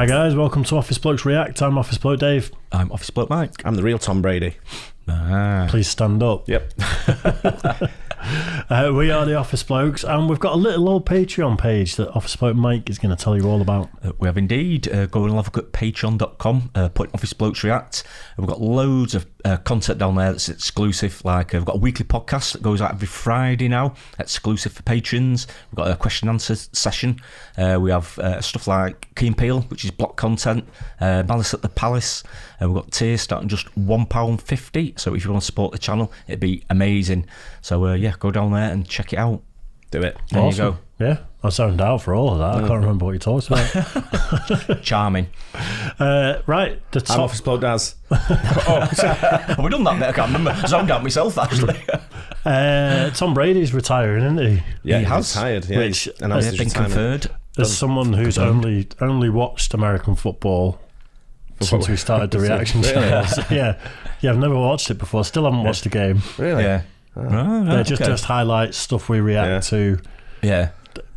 Hi guys, welcome to Office Blokes React. I'm Office Bloke Dave. I'm Office Bloke Mike. I'm the real Tom Brady. Ah. Please stand up. Yep. Uh, we are the Office Blokes, and we've got a little old Patreon page that Office Bloke Mike is going to tell you all about. Uh, we have indeed. Uh, go and have a look at patreon.com, uh, put Office Blokes React. We've got loads of uh, content down there that's exclusive. Like, uh, we've got a weekly podcast that goes out every Friday now, exclusive for patrons. We've got a question and answer session. Uh, we have stuff like Key and Peele, which is block content, uh, Malice at the Palace. We've got tiers starting just £1.50. So if you want to support the channel, it'd be amazing. So, uh, yeah, go down there and check it out. Do it. There Awesome. you Yeah, I zoned out for all of that. I can't remember what you talked about. Charming. uh, right, the I'm top. Office Bloke Daz. Have we done that bit? I can't remember. Zoned out myself, actually. Uh, Tom Brady's retiring, isn't he? Yeah, He he's has. tired. Yeah, Which- he's announced Yeah, his been retirement. conferred. As someone who's only only watched American football since we started the reaction Really? channels, yeah, yeah, I've never watched it before. Still haven't watched the game. Really? Yeah. Right, Yeah, right, just okay. just highlights stuff we react to. Yeah.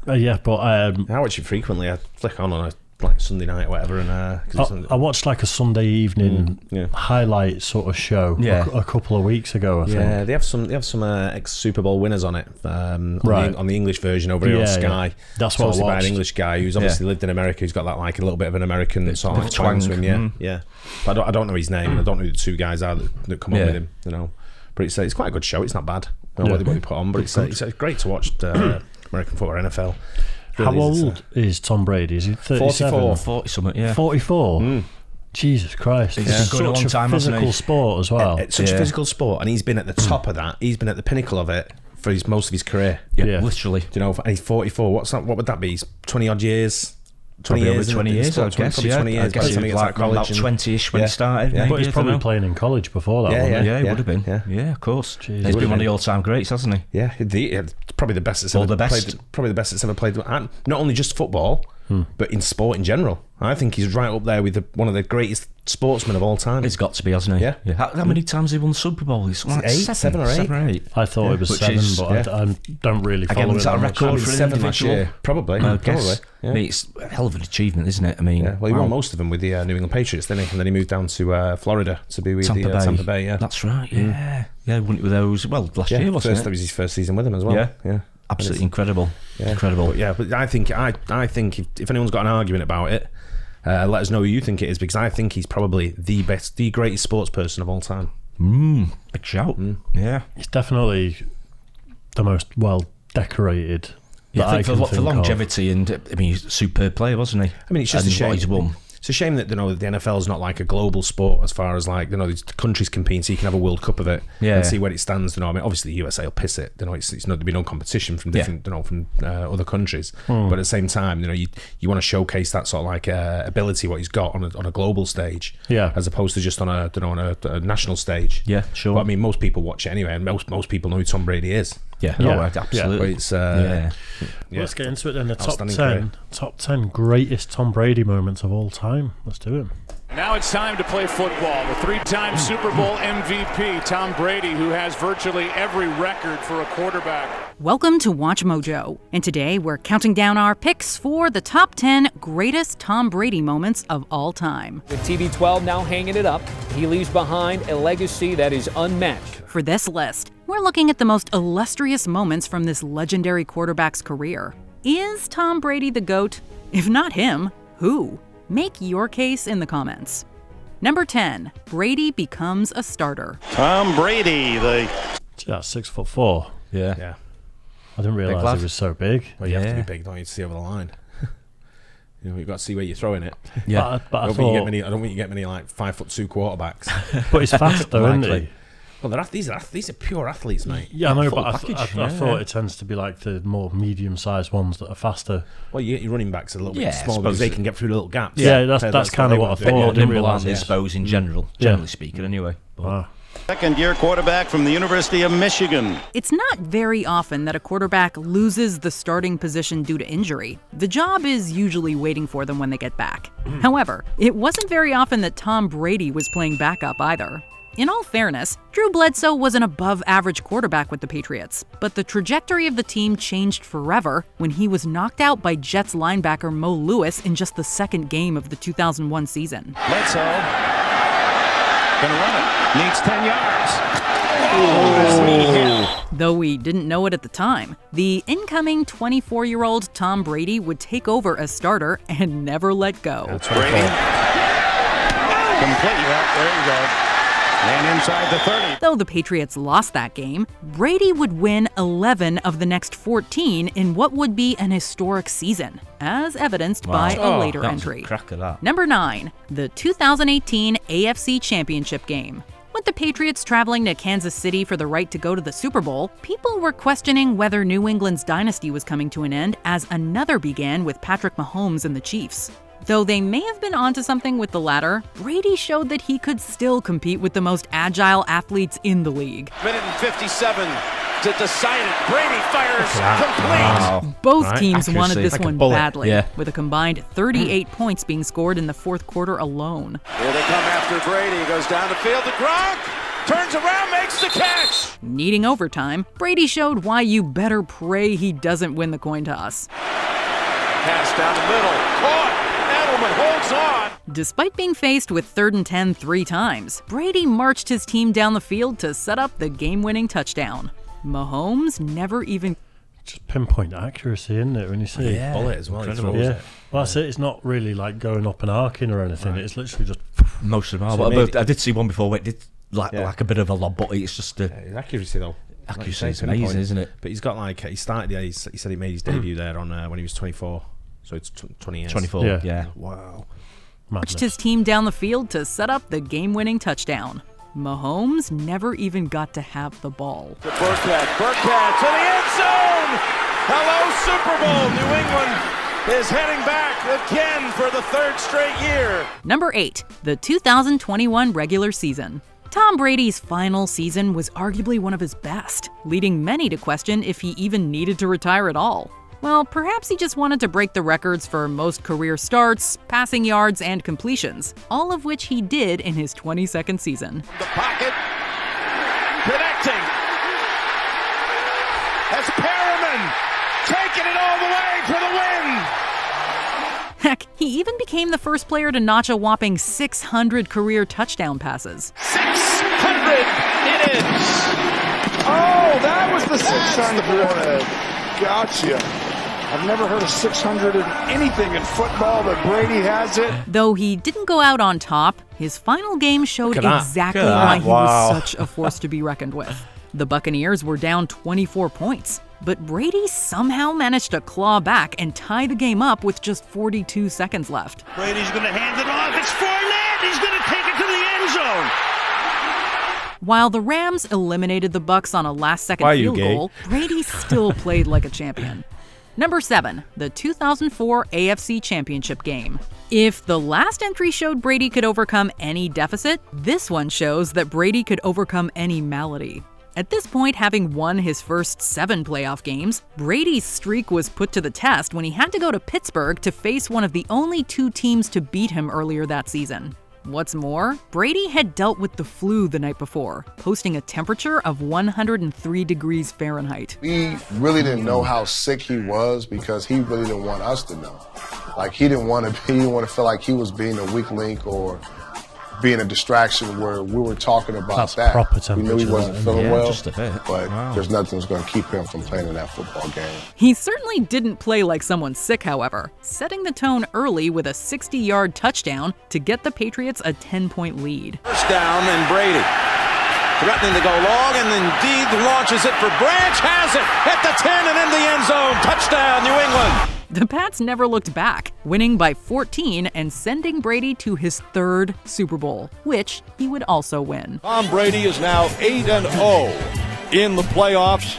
Uh, yeah, but um, I watch it frequently. I flick on on a like Sunday night or whatever, and uh, 'cause I, it's- I watched like a Sunday evening yeah. highlight sort of show Yeah. a, a couple of weeks ago. I think. Yeah, they have some. They have some uh, ex Super Bowl winners on it. Um, on, Right. the, on the English version over here Yeah, on yeah. Sky. That's what I It's hosted by an. English guy who's obviously lived in America. Who's got that like a little bit of an American sort bit of of twang to him. Yeah, mm. yeah. But I don't, I don't know his name, I don't know who the two guys are that, that come Yeah. up with him. You know, but it's uh, it's quite a good show. It's not bad. I don't know Yeah. what they- what they put on, but it's uh, it's uh, great to watch uh, American football or NFL. How Really is, it's, uh, old is Tom Brady? Is he 37? 44. 40 something, yeah. 44? Jesus Christ. He's It's been going a such long time, a hasn't physical sport as well. It's such Yeah. a physical sport, and he's been at the top of that. He's been at the pinnacle of it for his most of his career. yeah, Yeah. literally. Do you know? And he's forty-four. What's that? What would that be? He's twenty odd years. Twenty Probably years. 20 years, I guess. Probably yeah. twenty years. I guess the he time was gets out like about college and- 20 ish when Yeah. he started. Yeah. maybe, but he's probably playing in college before that, Yeah, wasn't yeah. he? Yeah, he would have been. Yeah. Yeah, of course. Jeez. He's Would been one of the all time greats, hasn't he? Yeah, the, yeah, probably the best that's Or ever the best. played. Probably the best that's ever played. And not only just football, Hmm. but in sport in general. I think he's right up there with the, one of the greatest sportsmen of all time. He's got to be, hasn't he? Yeah. How, how many times he won the Super Bowl? He's like Eight? seven, Seven or eight? Seven or eight. I thought it was Which seven, is- but yeah. I, I don't really follow Again, it is that that a record for seven last individual? year. Probably. I probably. guess. Yeah. I mean, it's a hell of an achievement, isn't it? I mean, Yeah, well, he wow. won most of them with the uh, New England Patriots, didn't he? And then he moved down to uh, Florida to be with Tampa the uh, Bay. Tampa Bay. Yeah, That's right, yeah. Yeah, won it with those, well, last yeah. year, wasn't first, it? that was his first season with them as well. Yeah. yeah. Absolutely incredible. Yeah. Incredible. But yeah, but I think I I think if, if anyone's got an argument about it, uh, let us know who you think it is because I think he's probably the best, the greatest sports person of all time. Mm, big shout. Yeah. He's definitely the most well decorated. Yeah, I think for, can for think of. longevity and I mean, he's a superb player, wasn't he? I mean, it's just and a shame. What he's won. It's a shame that you know the NFL is not like a global sport as far as like you know these countries compete, so you can have a World Cup of it Yeah. and see where it stands. You know, I mean, obviously the USA will piss it. You know, it's, it's not to be no competition from Yeah. different you know from uh, other countries, Hmm. but at the same time, you know, you you want to showcase that sort of like uh, ability what he's got on a, on a global stage, Yeah. as opposed to just on a you know on a, a national stage. Yeah, sure. But I mean, most people watch it anyway, and most most people know who Tom Brady is. Yeah, Yeah. oh, right, But absolutely. it's uh, yeah. yeah. Let's get into it then. The top ten, career. top ten greatest Tom Brady moments of all time. Let's do it. Now it's time to play football. The three time Super Bowl MVP, Tom Brady, who has virtually every record for a quarterback. Welcome to Watch Mojo, and today we're counting down our picks for the top 10 greatest Tom Brady moments of all time. With TB12 now hanging it up, he leaves behind a legacy that is unmatched. For this list, we're looking at the most illustrious moments from this legendary quarterback's career. Is Tom Brady the GOAT? If not him, who? Make your case in the comments. Number 10, Brady becomes a starter. Tom Brady, the Yeah, six foot four. Yeah. yeah. I didn't realise he was so big. Well, you have to be big, don't you, to see over the line. you know, you've got to see where you're throwing it. Yeah. But, I- but I I don't think you get thought, many. I don't think you get many like five foot two quarterbacks. but he's fast though, isn't he? Well, they're, these are these are pure athletes, mate. Yeah, I know, but I, th- I, package, I thought it tends to be like the more medium-sized ones that are faster. Well, you get your running backs a little Yeah, bit I small because they can get through little gaps. Yeah, that's- So that's kinda what I to do. thought. More I nimble, aren't realise they, I suppose, in general, Yeah. generally speaking, anyway. But- Wow. second year quarterback from the University of Michigan. It's not very often that a quarterback loses the starting position due to injury. The job is usually waiting for them when they get back. Hmm. However, it wasn't very often that Tom Brady was playing backup either. In all fairness, Drew Bledsoe was an above average quarterback with the Patriots, but the trajectory of the team changed forever when he was knocked out by Jets linebacker Mo Lewis in just the second game of the 2001 season. Bledsoe. Gonna run it. Needs 10 yards. Oh. Though we didn't know it at the time, the incoming 24 year old Tom Brady would take over as starter and never let go. That's Brady. Complete. Yeah, there you go. And inside the 30. Though the Patriots lost that game, Brady would win 11 of the next 14 in what would be an historic season, as evidenced by a Oh, later that was a entry. cracker, that. Number 9, the 2018 AFC Championship game. With the Patriots traveling to Kansas City for the right to go to the Super Bowl, people were questioning whether New England's dynasty was coming to an end as another began with Patrick Mahomes and the Chiefs. Though they may have been onto something with the latter, Brady showed that he could still compete with the most agile athletes in the league. Minute and 57 to decide it. Brady fires complete. Wow. Both Right. teams wanted this Like one badly, Yeah. with a combined 38 points being scored in the fourth quarter alone. Here they come after Brady. He goes down the field to Gronk. Turns around, makes the catch. Needing overtime, Brady showed why you better pray he doesn't win the coin toss. Pass down the middle. Caught. Edelman holds on. Despite being faced with third and 10 three times, Brady marched his team down the field to set up the game winning touchdown. Mahomes never even. Just pinpoint accuracy, isn't it? When you see it. Bullet as well. Incredible. Yeah, it. well, that's it. It's not really like going up and arcing or anything. It's literally just Most of them are. So but, maybe- I did see one before where it did like, Yeah. like a bit of a lob, but it's just a. His accuracy though. Accuracy say, is amazing, isn't it? But he's got like he started. Yeah, he's, he said he made his debut there on uh, when he was 24. So it's tw 20 years. 24. Yeah. Yeah. Wow. Marched madness. his team down the field to set up the game winning touchdown. Mahomes never even got to have the ball. To Burkhead. Burkhead to the end zone. Hello, Super Bowl. New England is heading back again for the third straight year. Number 8, the 2021 regular season. Tom Brady's final season was arguably one of his best, leading many to question if he even needed to retire at all. Well, perhaps he just wanted to break the records for most career starts, passing yards, and completions, all of which he did in his 22nd season. The pocket. Connecting. That's Perriman taking it all the way for the win. Heck, he even became the first player to notch a whopping 600 career touchdown passes. 600 it is. Oh, that was the 600. Gotcha. I've never heard of 600 in anything in football, but Brady has it. Though he didn't go out on top, his final game showed Look exactly why he Wow. was such a force to be reckoned with. The Buccaneers were down 24 points, but Brady somehow managed to claw back and tie the game up with just 42 seconds left. Brady's going to hand it off. It's Fournette. He's going to take it to the end zone. While the Rams eliminated the Bucks on a last-second Why are you field gay? goal, Brady still played like a champion. Number 7, the 2004 AFC Championship game. If the last entry showed Brady could overcome any deficit, this one shows that Brady could overcome any malady. At this point, having won his first seven playoff games, Brady's streak was put to the test when he had to go to Pittsburgh to face one of the only two teams to beat him earlier that season. What's more, Brady had dealt with the flu the night before, posting a temperature of 103 degrees Fahrenheit. We really didn't know how sick he was because he really didn't want us to know. Like he didn't want to be, he didn't want to feel like he was being a weak link or being a distraction where we were talking about That's that. proper we knew he wasn't feeling yeah, well, just a bit. but Wow. there's nothing that's going to keep him from playing in that football game. He certainly didn't play like someone sick, however, setting the tone early with a 60 yard touchdown to get the Patriots a 10 point lead. First down and Brady. Threatening to go long and indeed launches it for Branch. Has it at the 10 and in the end zone. Touchdown, New England. The Pats never looked back, winning by 14 and sending Brady to his third Super Bowl, which he would also win. Tom Brady is now 8 and 0 in the playoffs.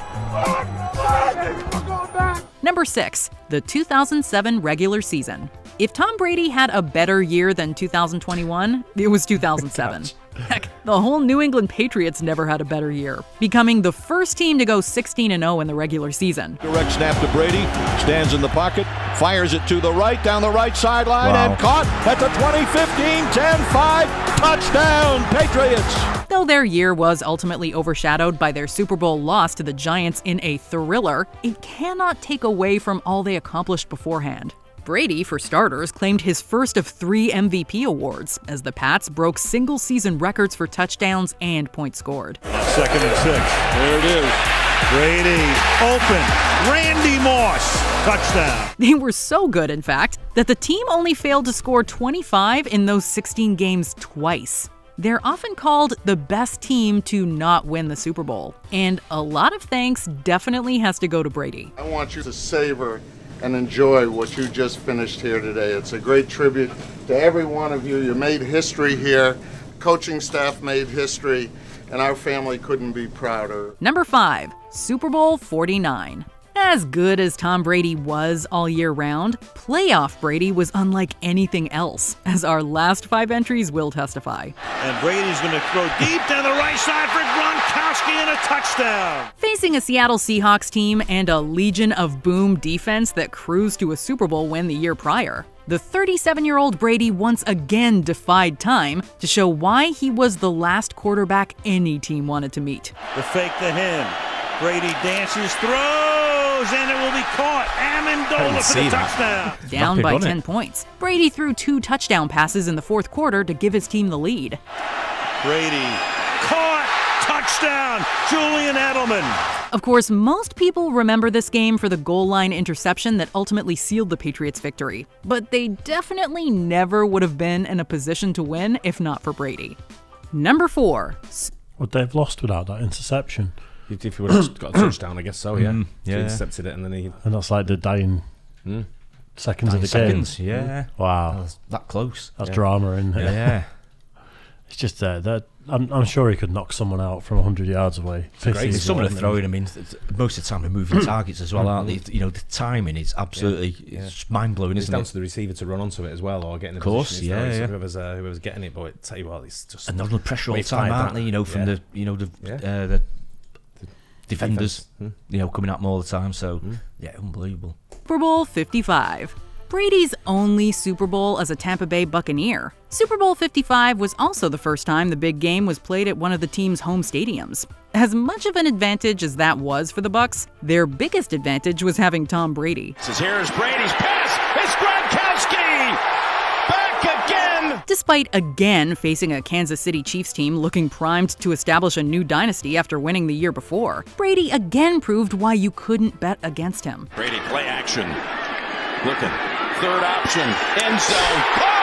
Number 6, the 2007 regular season. If Tom Brady had a better year than 2021, it was 2007. Heck, the whole New England Patriots never had a better year, becoming the first team to go 16 0 in the regular season. Direct snap to Brady. Stands in the pocket. Fires it to the right, down the right sideline, Wow. and caught at the 20 15 10 5. Touchdown, Patriots. Though their year was ultimately overshadowed by their Super Bowl loss to the Giants in a thriller, it cannot take away from all they accomplished beforehand. Brady, for starters, claimed his first of three MVP awards as the Pats broke single season records for touchdowns and points scored. Second and six. There it is. Brady open. Randy Moss. Touchdown. They were so good, in fact, that the team only failed to score 25 in those 16 games twice. They're often called the best team to not win the Super Bowl, and a lot of thanks definitely has to go to Brady. I want you to savor and enjoy what you just finished here today. It's a great tribute to every one of you. You made history here. Coaching staff made history, and our family couldn't be prouder. Number 5, Super Bowl 49. As good as Tom Brady was all year round, playoff Brady was unlike anything else, as our last five entries will testify. And Brady's going to throw deep down the right side for Gronkowski and a touchdown. Facing a Seattle Seahawks team and a Legion of Boom defense that cruised to a Super Bowl win the year prior, the 37 year old Brady once again defied time to show why he was the last quarterback any team wanted to meet. The fake the him. Brady dances, throws, and it will be caught. Amendola for the touchdown. Down by 10 it? points. Brady threw two touchdown passes in the fourth quarter to give his team the lead. Brady caught. Touchdown. Julian Edelman. Of course, most people remember this game for the goal line interception that ultimately sealed the Patriots' victory, but they definitely never would have been in a position to win if not for Brady. Number 4. Would they have lost without that interception? If, if he would have got a touchdown, I guess so, yeah. Mm, If he yeah. intercepted it and then he. And that's like the dying seconds Dying of the game. seconds, yeah. Wow. That's that close. That's yeah. drama in it. Yeah. It's just there. That I'm, I'm sure he could knock someone out from 100 yards away. great This is Some of the throwing, I mean, th- th- most of the time they're moving targets as well, aren't they? You know, the timing is absolutely it's mind blowing, It's isn't down it? to the receiver to run onto it as well, or get in the Of course, position. yeah, so yeah. Whoever's, uh, whoever's getting it, but tell you what, it's just And they're under pressure all We the time, fired aren't that. they? You know, from Yeah. the you know the Yeah. uh, the defenders, defense. Hmm. you know, coming at them all the time. So yeah, unbelievable. Super Bowl 55. Brady's only Super Bowl as a Tampa Bay Buccaneer. Super Bowl 55 was also the first time the big game was played at one of the team's home stadiums. As much of an advantage as that was for the Bucks, their biggest advantage was having Tom Brady. This is here's Brady's pass. It's Gronkowski. Back again. Despite again facing a Kansas City Chiefs team looking primed to establish a new dynasty after winning the year before, Brady again proved why you couldn't bet against him. Brady play action. Looking. Third option. End zone. Caught.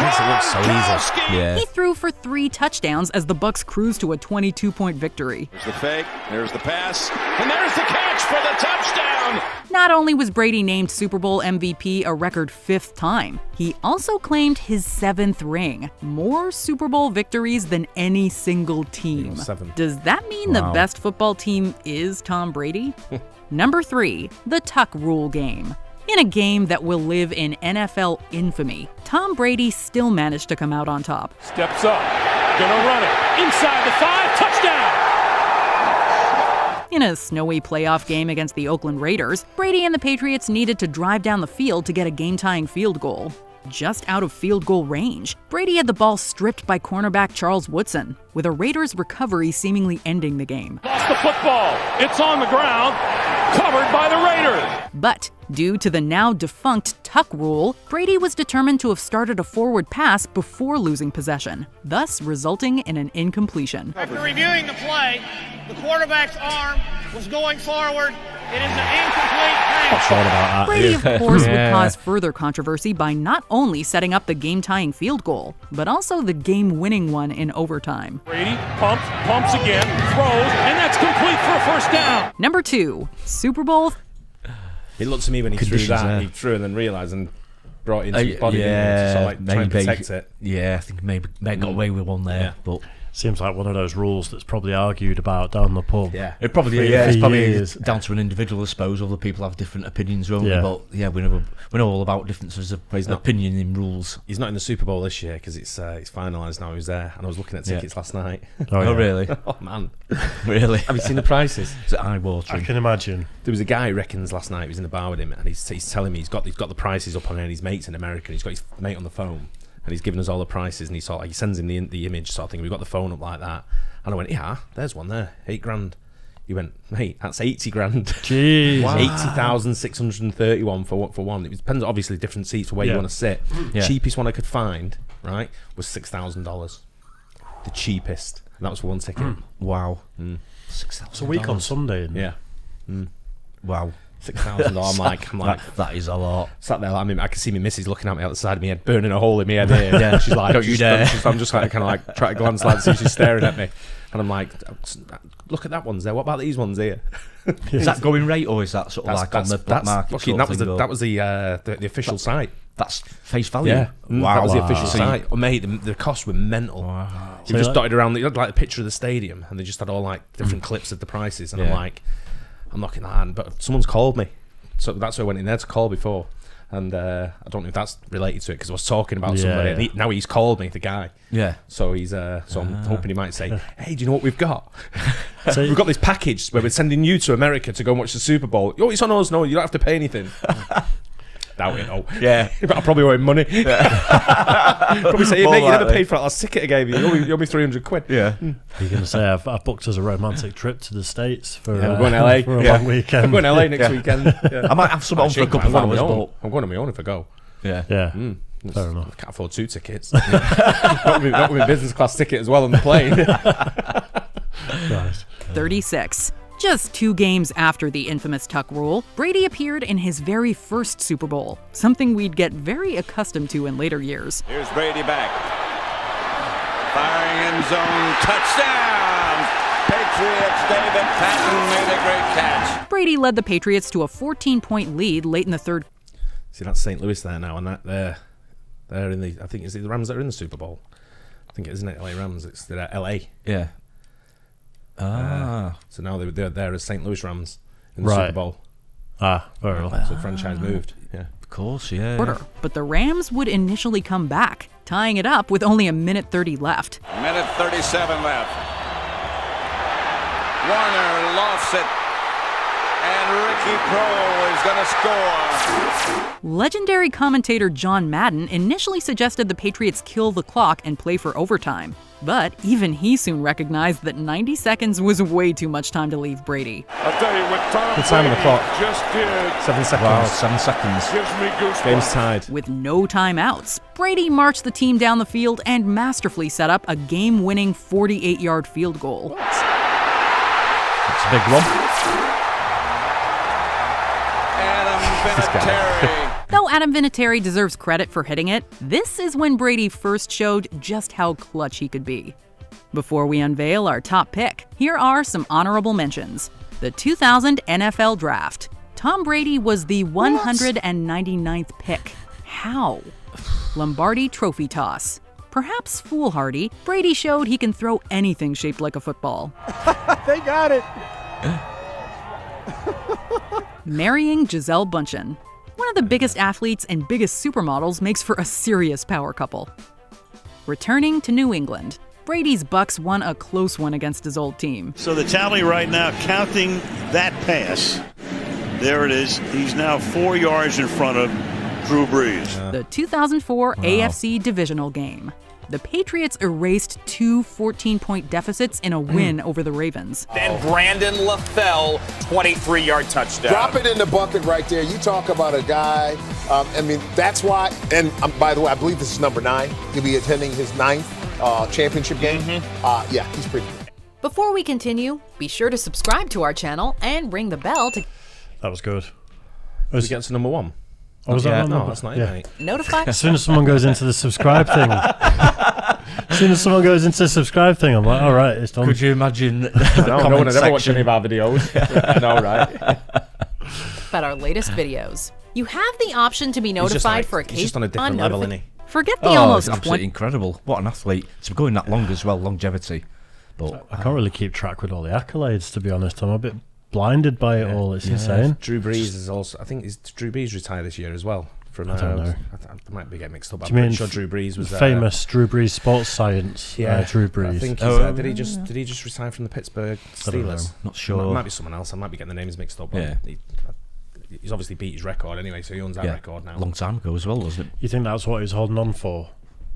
It look so easy. Yeah. He threw for three touchdowns as the Bucks cruised to a 22-point victory. There's the fake. There's the pass. And there's the catch for the touchdown. Not only was Brady named Super Bowl MVP a record fifth time, he also claimed his seventh ring, more Super Bowl victories than any single team. Seven. Does that mean the best football team is Tom Brady? Number three, the Tuck Rule game. In a game that will live in NFL infamy, Tom Brady still managed to come out on top. Steps up. Gonna run it. Inside the five. Touchdown. In a snowy playoff game against the Oakland Raiders, Brady and the Patriots needed to drive down the field to get a game tying field goal. Just out of field goal range, Brady had the ball stripped by cornerback Charles Woodson, with a Raiders recovery seemingly ending the game. Lost the football. It's on the ground. Covered by the Raiders. But due to the now defunct tuck rule, Brady was determined to have started a forward pass before losing possession, thus resulting in an incompletion. After reviewing the play, the quarterback's arm was going forward. It is an incomplete pass. Thought about that. Brady, of course, would cause further controversy by not only setting up the game tying field goal, but also the game winning one in overtime. Brady pumps, pumps again, throws, and that's complete for a first down. Number two, Super Bowl. He looked to me when he Conditions threw that, there. he threw and then realised and brought it into Uh, his body, didn't yeah, sort of like try and maybe. protect it. Yeah, I think maybe they got away with one there, Yeah. but Seems like one of those rules that's probably argued about down the pub. Yeah. It probably for- yeah, it's probably years. down to an individual, I suppose. Other people have different opinions, won't Yeah. they? But yeah, we know we know all about differences of not- opinion in rules. He's not in the Super Bowl this year because it's uh, it's finalised now. He was there, and I was looking at Yeah. tickets last night. Oh, yeah. really? oh man, Really? Have you seen the prices? It's eye watering. I can imagine. There was a guy who reckons last night he was in the bar with him, and he's, he's telling me he's got he's got the prices up on there. and His mates in America, and he's got his mate on the phone, and he's giving us all the prices, and he sort of, he sends him the the image sort of thing. We've got the phone up like that, and I went, yeah, there's one there, eight grand. He went, mate, that's eighty grand. Jeez. Wow. eighty thousand six hundred and thirty-one for one- for one. It depends, obviously, different seats for where Yeah. you want to sit. Yeah. Cheapest one I could find, right, was six thousand dollars. The cheapest, and that was for one ticket. Wow. Mm. Six thousand. It's a week on Sunday. Isn't it? Yeah. Mm. Wow. Six thousand dollars. I'm like, I'm like, That- that is a lot. Sat there, I mean, I can see my missus looking at me outside of my head, burning a hole in my head. Here. Yeah. she's like, Don't you dare. I'm just like, kind of like, trying to glance like, see she's staring at me, and I'm like, look at that one's there. What about these ones here? Is that going rate or is that sort of like on the black market? that was the, that was the uh, the, the official site. That's face value. Yeah, Mm, Wow. that was the official So site. Oh, mate, the, the costs were mental. Wow. So You just like- dotted around. Had like a picture of the stadium, and they just had all like different clips of the prices. And I'm like, I'm knocking that hand, but someone's called me, so that's why I went in there to call before. And uh, I don't know if that's related to it because I was talking about Yeah, somebody. and he- now he's called me, the guy. Yeah. So he's uh, so I'm hoping he might say, "Hey, do you know what we've got? So- we've got this package where we're sending you to America to go and watch the Super Bowl. Oh, it's on us. No, you don't have to pay anything." Doubt it. Oh, Yeah. but I probably owe him money. probably say, hey, mate, you never paid for that last ticket I gave you. You owe me, you owe me three hundred quid. Yeah. You're going to say I've, I've booked us a romantic trip to the states for, Yeah, uh, we're going to LA for a yeah. long weekend. I'm going to LA next Yeah. weekend. Yeah. I might have some on for a couple of I'm hours, on my own. but I'm going on my own if I go. yeah. Yeah, Mm. fair enough. I can't afford two tickets. not, with, not with a business class ticket as well on the plane. Right. 36. Just two games after the infamous Tuck rule, Brady appeared in his very first Super Bowl, something we'd get very accustomed to in later years. Here's Brady back. Firing end zone touchdown. Patriots David Patten made a great catch. Brady led the Patriots to a 14 point lead late in the third See, that's St. Louis there now, and that they're they're in the. I think it's the Rams that are in the Super Bowl. I think it isn't it, LA Rams. It's the uh, LA. Yeah. Ah. So now they're they're there as St. Louis Rams in the Right. Super Bowl. Ah, fair enough. So the franchise moved. Yeah. Of course, yeah. quarter, but the Rams would initially come back, tying it up with only a minute 30 left. Minute 37 left. Warner lofts it. And Ricky Proehl is going to score. Legendary commentator John Madden initially suggested the Patriots kill the clock and play for overtime. But even he soon recognized that 90 seconds was way too much time to leave Brady. I'll tell you what Tom Good time on the clock. just did Seven seconds. Wow, seven seconds. gives me goosebumps. Game's tied. With no timeouts, Brady marched the team down the field and masterfully set up a game winning 48 yard field goal. That's a big one. Adam Vinatieri. Though Adam Vinatieri deserves credit for hitting it, this is when Brady first showed just how clutch he could be. Before we unveil our top pick, here are some honorable mentions. The 2000 NFL Draft. Tom Brady was the 199th pick. How? Lombardi Trophy Toss. Perhaps foolhardy, Brady showed he can throw anything shaped like a football. They got it. Marrying Gisele Bündchen. One of the biggest athletes and biggest supermodels makes for a serious power couple. Returning to New England, Brady's Bucks won a close one against his old team. So the tally right now, counting that pass, there it is. He's now four yards in front of Drew Brees. The 2004 AFC divisional game. The Patriots erased two 14 point deficits in a win over the Ravens. Then Brandon LaFell, 23 yard touchdown. Drop it in the bucket right there. You talk about a guy. Um, I mean, that's why. And um, by the way, I believe this is number nine. He'll be attending his ninth uh, championship game. Uh, yeah, he's pretty good. Before we continue, be sure to subscribe to our channel and ring the bell to That was good. We get to number one. Oh, was that yeah, number no, that's not Yeah. notify. As soon as someone goes into the subscribe thing, as soon as someone goes into the subscribe thing, I'm like, all right, it's done. Could you imagine the I know, no comment one has ever watched any of our videos. I know, right? about our latest videos. You have the option to be notified like- for he's just on a different level, isn't he? Forget the oh, almost it's absolutely 20 incredible. What an athlete to be going that long as well, longevity. But I can't really keep track with all the accolades, to be honest. I'm a bit blinded by it all. It's insane. Drew Brees is also. I think is Drew Brees retired this year as well. From I don't uh, know. I, th- I might be getting mixed up. Do I'm you mean sure Drew Brees was uh, famous Drew Brees sports science? Yeah, uh, Drew Brees. I think he's, Oh, uh, did he just did he just resign from the Pittsburgh I don't know. Steelers? Not Might, sure. might be someone else. I might be getting the names mixed up. but Yeah. He, he's obviously beat his record anyway, so he owns that yeah, record now. long time ago as well, wasn't it? You think that's what he's holding on for?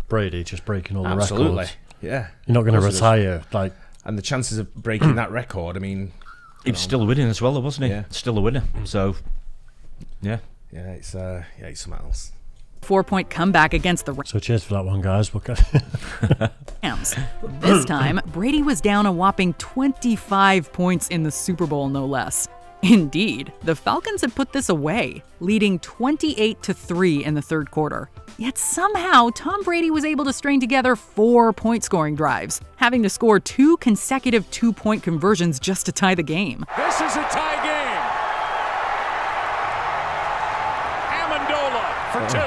Brady just breaking all the records. Absolutely. Yeah. You're not going to Of course it is. retire. Like And the chances of breaking that record, I mean, He was still winning as well, wasn't he? Yeah. Still a winner. So, yeah. Yeah, it's uh, yeah, it's something else. four point comeback against the so. Cheers for that one, guys. We'll Rams. This time, Brady was down a whopping 25 points in the Super Bowl, no less. Indeed, the Falcons had put this away, leading 28 to 3 in the third quarter. Yet somehow, Tom Brady was able to string together four point scoring drives, having to score two consecutive two point conversions just to tie the game. This is a tie for two.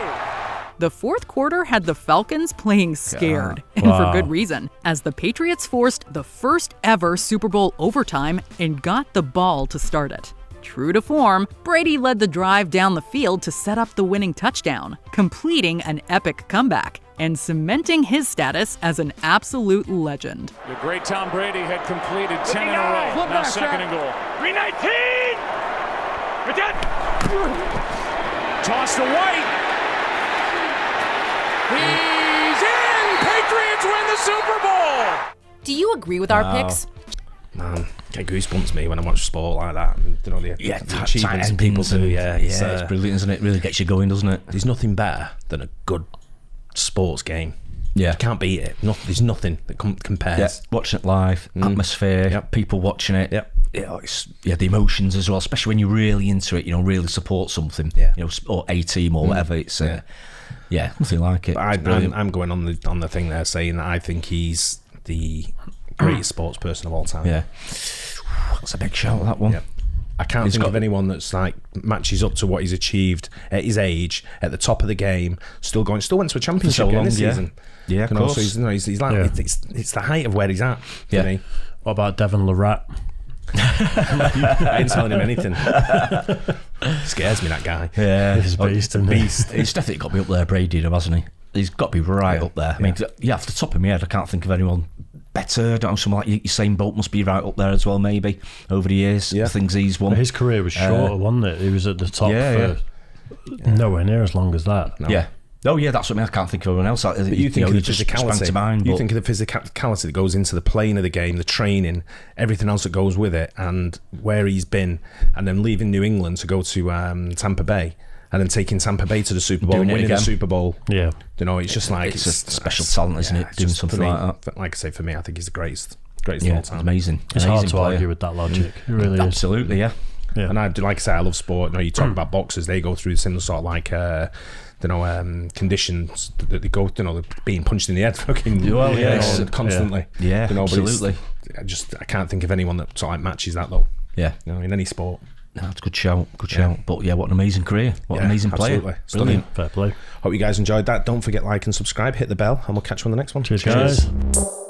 The fourth quarter had the Falcons playing scared, and Wow. for good reason, as the Patriots forced the first ever Super Bowl overtime and got the ball to start it. True to form, Brady led the drive down the field to set up the winning touchdown, completing an epic comeback and cementing his status as an absolute legend. The great Tom Brady had completed 10 in a row. Now second and goal. 319! Toss to White. He's in! Patriots win the Super Bowl! Do you agree with our Wow. picks? Man, get goosebumps me when I watch sport like that. And, you know, the, Yeah, the tight- achievements tight people endings do. Yeah, yeah, it's, it's uh, brilliant, isn't it? Really gets you going, doesn't it? There's nothing better than a good sports game. Yeah. You can't beat it. No, there's nothing that com- compares. Yeah, watching it live, atmosphere, Yep. people watching it. Yep. Yeah, it's, yeah, the emotions as well, especially when you're really into it. You know, really support something. Yeah. You know, or a team or whatever. It's uh, yeah. nothing like it. I, I'm, I'm going on the on the thing there saying that I think he's the greatest sports person of all time. yeah, that's a big shout. That one. Yeah. I can't He's think got- of anyone that's like matches up to what he's achieved at his age, at the top of the game, still going, still went to a championship so game long, this yeah. season. Yeah, of course. So he's, you know, he's, he's like, Yeah. it's, it's, it's the height of where he's at. For Yeah. me. what about Devon Larratt? I ain't telling him anything. Scares me that guy. Yeah, He's a Oh, beast, isn't he? beast. He's definitely got to be up there, Brady, though, hasn't he? He's got to be right up there. I mean, yeah, off the top of my head, I can't think of anyone better. I don't know, someone like Usain Bolt must be right up there as well, maybe over the years. Yeah. the things he's won. But his career was Uh, shorter, wasn't it? He was at the top Yeah, for nowhere near as long as that. Yeah. Oh yeah, that's what I mean. I can't think of anyone else. But But you think know, of the physicality. to mind. you think of the physicality that goes into the playing of the game, the training, everything else that goes with it, and where he's been, and then leaving New England to go to um, Tampa Bay, and then taking Tampa Bay to the Super Bowl, and it winning the. Super Bowl. Yeah. You know, it's just like It's a special talent, isn't it, doing something me, like that. Like I say, for me, I think he's the greatest, greatest yeah, of all it's time. amazing. It's amazing hard to player. argue with that logic. It really is. Absolutely, yeah. Yeah. And I do, like I say, I love sport. You know, you talk about boxers; they go through the similar sort of like, uh, you know, um, conditions that they go. You know, being punched in the head, fucking, Well, you yes. know, constantly. Yeah, you know, absolutely. I just I can't think of anyone that sort of matches that though. Yeah. You know, in any sport. No, it's a good shout. Good Yeah. shout. But yeah, what an amazing career. What an Yeah, amazing player. absolutely. Stunning. Brilliant. Fair play. Hope you guys enjoyed that. Don't forget like and subscribe. Hit the bell, and we'll catch you on the next one. Cheers, guys.